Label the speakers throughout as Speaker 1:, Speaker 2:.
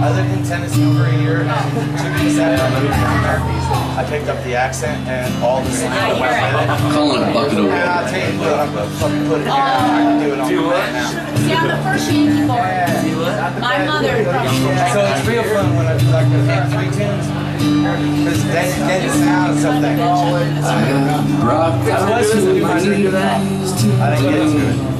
Speaker 1: I lived in Tennessee for a year, and two weeks after I moved down there, I picked up the accent and all the slang that went with it.
Speaker 2: Calling a bucket of
Speaker 1: And I'll
Speaker 2: water.
Speaker 1: tell you uh, what, I'm gonna fucking put it here. I can do it on the plate now.
Speaker 3: See, I'm the first Yankee born. My mother.
Speaker 1: So it's real fun when I like the hit three tunes. Because then, then it sounds something.
Speaker 2: Brought out to me
Speaker 1: I didn't get to it.
Speaker 3: No, I really, I like
Speaker 2: Today brought it to my
Speaker 3: I personally.
Speaker 1: Well, I'm a deadhead to begin
Speaker 2: I
Speaker 1: with.
Speaker 2: was
Speaker 1: so
Speaker 2: shaking and scared and I could not believe
Speaker 1: But out of everything, I ever played with the dead,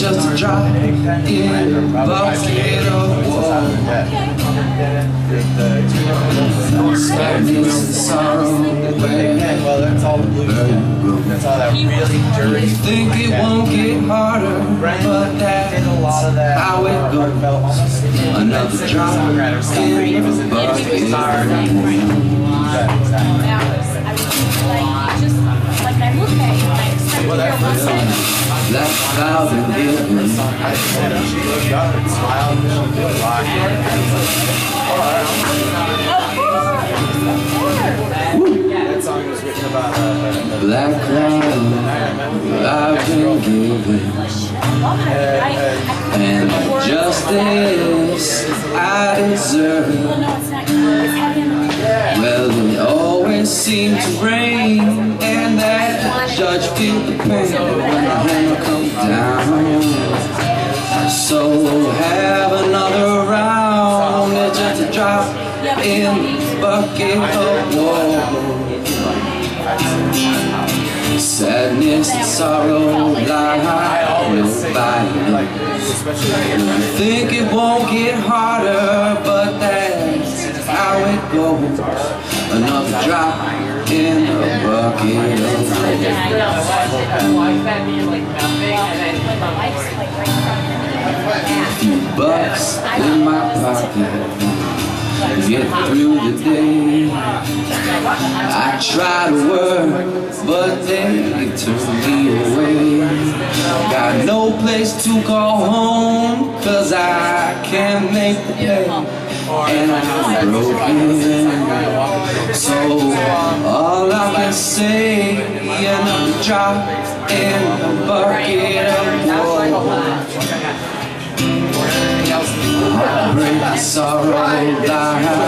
Speaker 2: just a drop in a bucket of water Sadness and sorrow. Where
Speaker 1: Well, that's all the blues do. That's all that really dirty.
Speaker 2: You Think it won't get harder But
Speaker 1: did a
Speaker 2: that's
Speaker 1: lot of that.
Speaker 2: how it uh, goes.
Speaker 1: Felt almost
Speaker 2: Another drop in a bucket Giving
Speaker 1: I said she looked up and smiled and she did uh,
Speaker 2: Black cloud I've been given And justice I deserve. Well, it always seemed to rain And that judge feel the pain Down So have another round It's just a drop in the bucket of Sadness and sorrow lie nobody knows Think it won't get harder, but that's how it goes. Another drop in the bucket of few bucks in my pocket. Get through the day. I try to work, but they turn me away. Got no place to call home, cause I can't make the pay. And I'm broken. So all I can say, another drop in the bucket of water. Heartbreak, sorrow, lie,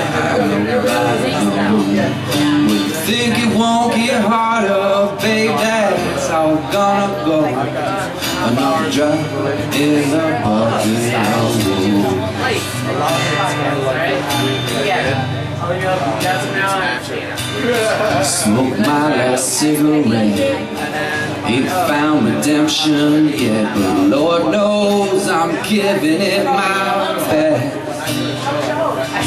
Speaker 2: Another drop in the bucket of water. Smoke my last cigarette. Ain't found redemption yet, but Lord knows I'm giving it my best.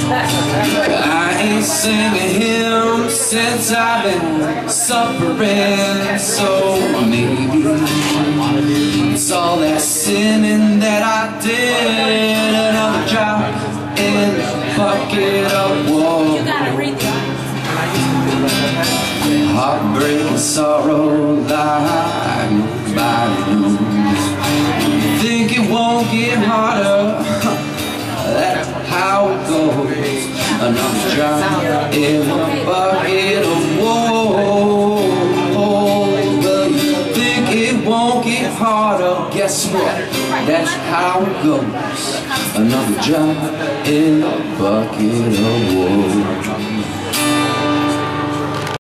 Speaker 2: I ain't singing him since I've been suffering, so maybe all that sinning that I did. Another drop in the bucket of
Speaker 3: You
Speaker 2: water.
Speaker 3: gotta read that.
Speaker 2: Heartbreak and sorrow like nobody knows. Think it won't get harder, that's how it goes. Another drop in a bucket That's how it goes. Another drop in a bucket of water.